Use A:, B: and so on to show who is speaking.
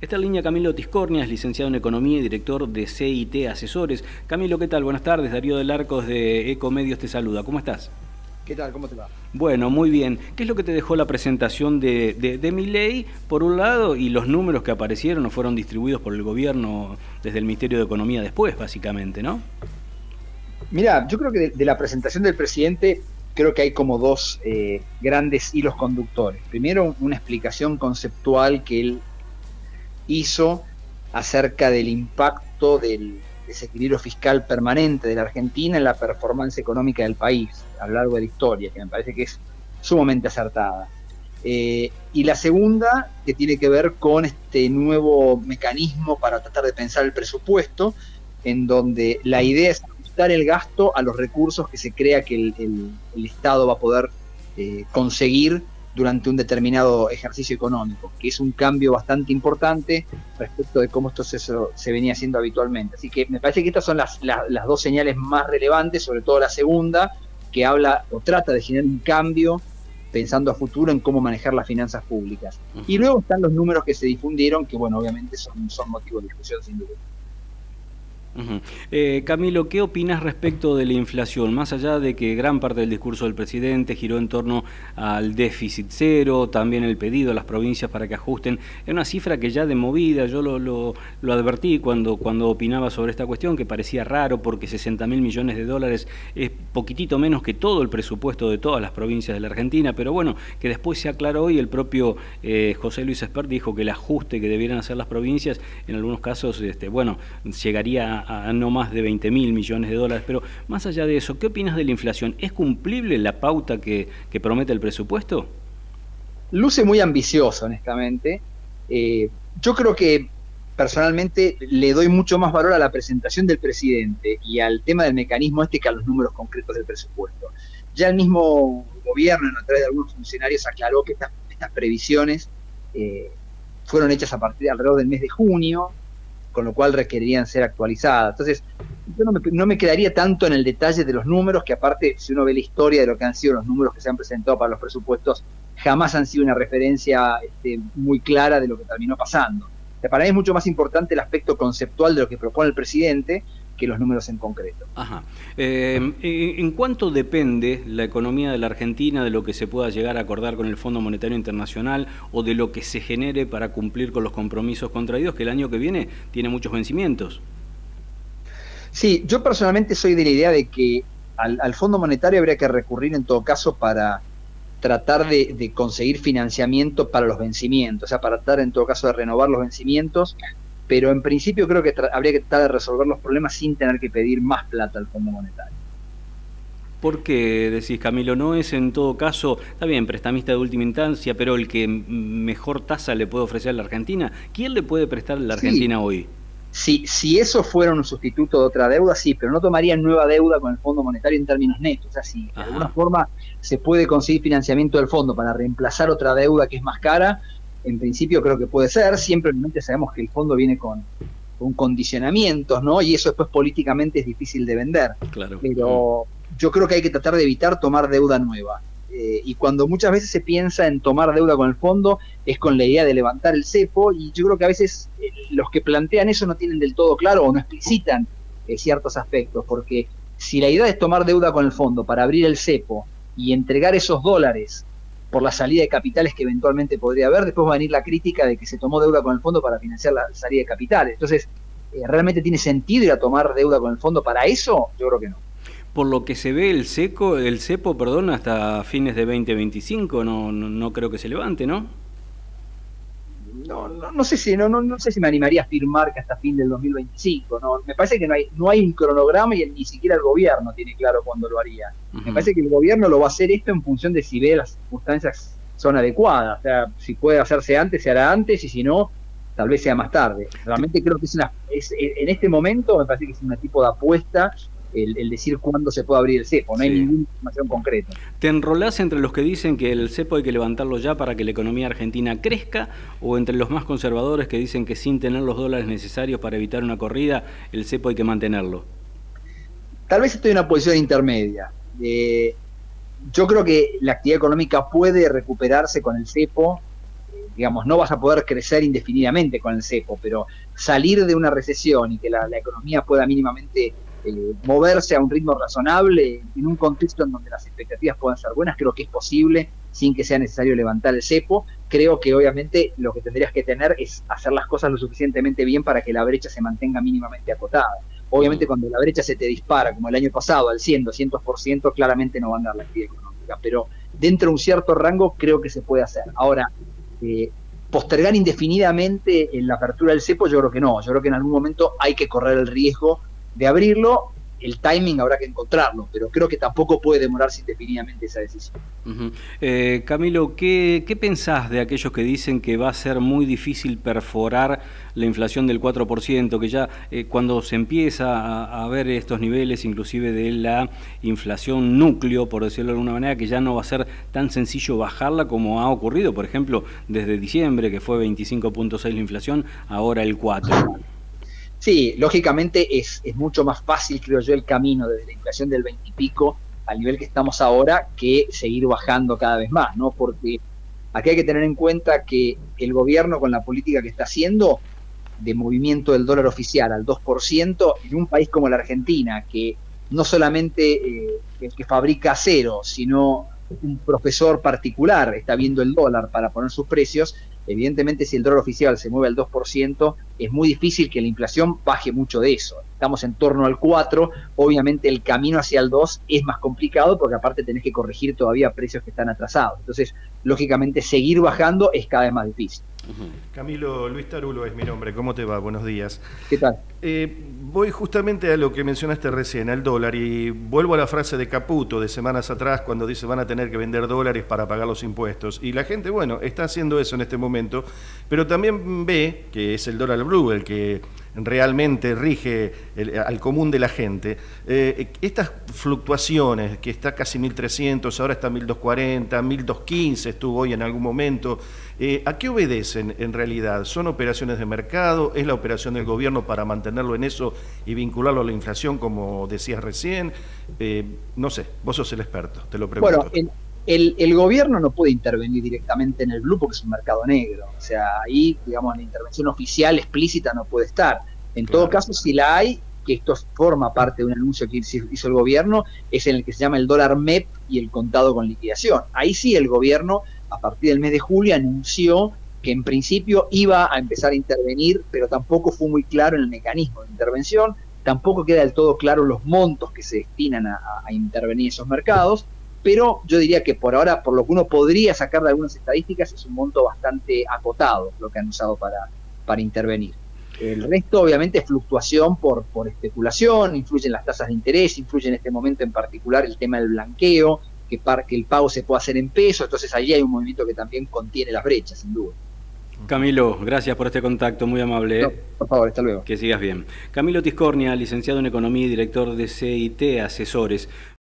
A: Esta línea Camilo Tiscornia, es licenciado en Economía y director de CIT Asesores. Camilo, ¿qué tal? Buenas tardes. Darío del Arcos de Ecomedios te saluda. ¿Cómo estás?
B: ¿Qué tal? ¿Cómo te va?
A: Bueno, muy bien. ¿Qué es lo que te dejó la presentación de, de, mi ley, por un lado, y los números que aparecieron o fueron distribuidos por el gobierno desde el Ministerio de Economía después, básicamente, ¿no?
B: Mira, yo creo que de, la presentación del presidente creo que hay como dos eh, grandes hilos conductores. Primero, una explicación conceptual que él hizo acerca del impacto del desequilibrio fiscal permanente de la Argentina en la performance económica del país a lo largo de la historia, que me parece que es sumamente acertada. Eh, y la segunda, que tiene que ver con este nuevo mecanismo para tratar de pensar el presupuesto, en donde la idea es ajustar el gasto a los recursos que se crea que el, Estado va a poder eh, conseguir durante un determinado ejercicio económico, que es un cambio bastante importante respecto de cómo esto se, se venía haciendo habitualmente. Así que me parece que estas son las, las, dos señales más relevantes, sobre todo la segunda, que habla o trata de generar un cambio pensando a futuro en cómo manejar las finanzas públicas. Y luego están los números que se difundieron, que bueno, obviamente son, son motivo de discusión sin duda.
A: Eh, Camilo, ¿qué opinas respecto de la inflación? Más allá de que gran parte del discurso del presidente giró en torno al déficit cero, también el pedido a las provincias para que ajusten, es una cifra que ya de movida, yo lo, advertí cuando, cuando opinaba sobre esta cuestión, que parecía raro porque 60 mil millones de dólares es poquitito menos que todo el presupuesto de todas las provincias de la Argentina, pero bueno, que después se aclaró y el propio eh, José Luis Espert dijo que el ajuste que debieran hacer las provincias, en algunos casos, este, bueno, llegaría a a, no más de 20 mil millones de dólares. Pero más allá de eso, ¿qué opinas de la inflación? ¿Es cumplible la pauta que, promete el presupuesto?
B: Luce muy ambicioso, honestamente. Eh, yo creo que personalmente le doy mucho más valor a la presentación del presidente y al tema del mecanismo este que a los números concretos del presupuesto. Ya el mismo gobierno, a través de algunos funcionarios, aclaró que estas, previsiones eh, fueron hechas a partir de alrededor del mes de junio, con lo cual requerirían ser actualizadas. Entonces, yo no me, quedaría tanto en el detalle de los números, que aparte, si uno ve la historia de lo que han sido los números que se han presentado para los presupuestos, jamás han sido una referencia este, muy clara de lo que terminó pasando. para mí es mucho más importante el aspecto conceptual de lo que propone el presidente, que los números en concreto.
A: Ajá. Eh, ¿En cuánto depende la economía de la Argentina de lo que se pueda llegar a acordar con el Fondo Monetario Internacional o de lo que se genere para cumplir con los compromisos contraídos, que el año que viene tiene muchos vencimientos?
B: Sí, yo personalmente soy de la idea de que al, Fondo Monetario habría que recurrir en todo caso para tratar de, de, conseguir financiamiento para los vencimientos, o sea, para tratar en todo caso de renovar los vencimientos pero en principio creo que habría que tratar de resolver los problemas sin tener que pedir más plata al Fondo Monetario.
A: ¿Por qué decís, Camilo? ¿No es en todo caso, está bien, prestamista de última instancia, pero el que mejor tasa le puede ofrecer a la Argentina? ¿Quién le puede prestar a la Argentina hoy?
B: Si, si eso fuera un sustituto de otra deuda, sí, pero no tomarían nueva deuda con el Fondo Monetario en términos netos. O sea, si de alguna forma se puede conseguir financiamiento del fondo para reemplazar otra deuda que es más cara, en principio creo que puede ser, siempre sabemos que el fondo viene con, con, condicionamientos, ¿no? Y eso después políticamente es difícil de vender.
A: Claro.
B: Pero yo creo que hay que tratar de evitar tomar deuda nueva. Eh, y cuando muchas veces se piensa en tomar deuda con el fondo, es con la idea de levantar el cepo, y yo creo que a veces eh, los que plantean eso no tienen del todo claro o no explicitan eh, ciertos aspectos, porque si la idea es tomar deuda con el fondo para abrir el cepo y entregar esos dólares por la salida de capitales que eventualmente podría haber. Después va a venir la crítica de que se tomó deuda con el fondo para financiar la salida de capitales. Entonces, eh, ¿realmente tiene sentido ir a tomar deuda con el fondo para eso? Yo creo que no.
A: Por lo que se ve el seco, el cepo, perdón, hasta fines de 2025 no, no, no creo que se levante, ¿no?
B: No, no, sé si no, no, sé si me animaría a afirmar que hasta fin del 2025. No, me parece que no hay, no hay un cronograma y ni siquiera el gobierno tiene claro cuándo lo haría. Me parece que el gobierno lo va a hacer esto en función de si ve las circunstancias son adecuadas. O sea, si puede hacerse antes, se hará antes y si no, tal vez sea más tarde. Realmente creo que es una, es, en este momento me parece que es un tipo de apuesta el, decir cuándo se puede abrir el cepo, no hay ninguna información concreta.
A: ¿Te enrolás entre los que dicen que el cepo hay que levantarlo ya para que la economía argentina crezca o entre los más conservadores que dicen que sin tener los dólares necesarios para evitar una corrida, el cepo hay que mantenerlo?
B: Tal vez estoy en una posición intermedia. Eh, yo creo que la actividad económica puede recuperarse con el cepo digamos, no vas a poder crecer indefinidamente con el cepo, pero salir de una recesión y que la, economía pueda mínimamente eh, moverse a un ritmo razonable en un contexto en donde las expectativas puedan ser buenas, creo que es posible sin que sea necesario levantar el cepo. Creo que obviamente lo que tendrías que tener es hacer las cosas lo suficientemente bien para que la brecha se mantenga mínimamente acotada. Obviamente cuando la brecha se te dispara, como el año pasado, al 100, 200%, claramente no va a andar la actividad económica, pero dentro de un cierto rango creo que se puede hacer. Ahora, eh, postergar indefinidamente en la apertura del cepo, yo creo que no. Yo creo que en algún momento hay que correr el riesgo de abrirlo el timing habrá que encontrarlo, pero creo que tampoco puede demorarse indefinidamente esa decisión.
A: Eh, Camilo, ¿qué, pensás de aquellos que dicen que va a ser muy difícil perforar la inflación del 4%, que ya eh, cuando se empieza a, ver estos niveles, inclusive de la inflación núcleo, por decirlo de alguna manera, que ya no va a ser tan sencillo bajarla como ha ocurrido, por ejemplo, desde diciembre, que fue 25.6 la inflación, ahora el 4%?
B: Sí, lógicamente es, es, mucho más fácil, creo yo, el camino desde la inflación del 20 y pico al nivel que estamos ahora que seguir bajando cada vez más, ¿no? Porque aquí hay que tener en cuenta que el gobierno con la política que está haciendo de movimiento del dólar oficial al 2%, en un país como la Argentina, que no solamente eh, que fabrica acero, sino un profesor particular está viendo el dólar para poner sus precios, Evidentemente, si el dólar oficial se mueve al 2%, es muy difícil que la inflación baje mucho de eso. Estamos en torno al 4%, obviamente el camino hacia el 2% es más complicado porque aparte tenés que corregir todavía precios que están atrasados. Entonces, lógicamente, seguir bajando es cada vez más difícil.
C: Camilo Luis Tarulo es mi nombre, ¿cómo te va? Buenos días.
B: ¿Qué tal?
C: Eh, voy justamente a lo que mencionaste recién, al dólar, y vuelvo a la frase de Caputo de semanas atrás cuando dice van a tener que vender dólares para pagar los impuestos. Y la gente, bueno, está haciendo eso en este momento, pero también ve que es el dólar blue el que realmente rige al común de la gente, eh, estas fluctuaciones, que está casi 1.300, ahora está 1.240, 1.215 estuvo hoy en algún momento, eh, ¿a qué obedecen en realidad? ¿Son operaciones de mercado? ¿Es la operación del gobierno para mantenerlo en eso y vincularlo a la inflación, como decías recién? Eh, no sé, vos sos el experto, te lo pregunto.
B: Bueno, el, gobierno no puede intervenir directamente en el blue porque es un mercado negro. O sea, ahí, digamos, la intervención oficial explícita no puede estar. En todo caso, si la hay, que esto forma parte de un anuncio que hizo el gobierno, es en el que se llama el dólar MEP y el contado con liquidación. Ahí sí el gobierno, a partir del mes de julio, anunció que en principio iba a empezar a intervenir, pero tampoco fue muy claro en el mecanismo de intervención, tampoco queda del todo claro los montos que se destinan a, a intervenir esos mercados pero yo diría que por ahora, por lo que uno podría sacar de algunas estadísticas, es un monto bastante acotado lo que han usado para, para intervenir. El resto, obviamente, es fluctuación por, por especulación, influyen las tasas de interés, influye en este momento en particular el tema del blanqueo, que, para, que el pago se pueda hacer en peso, entonces allí hay un movimiento que también contiene las brechas, sin duda.
A: Camilo, gracias por este contacto, muy amable.
B: ¿eh? por favor, hasta luego.
A: Que sigas bien. Camilo Tiscornia, licenciado en Economía y director de CIT Asesores.